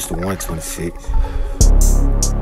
It's the 126.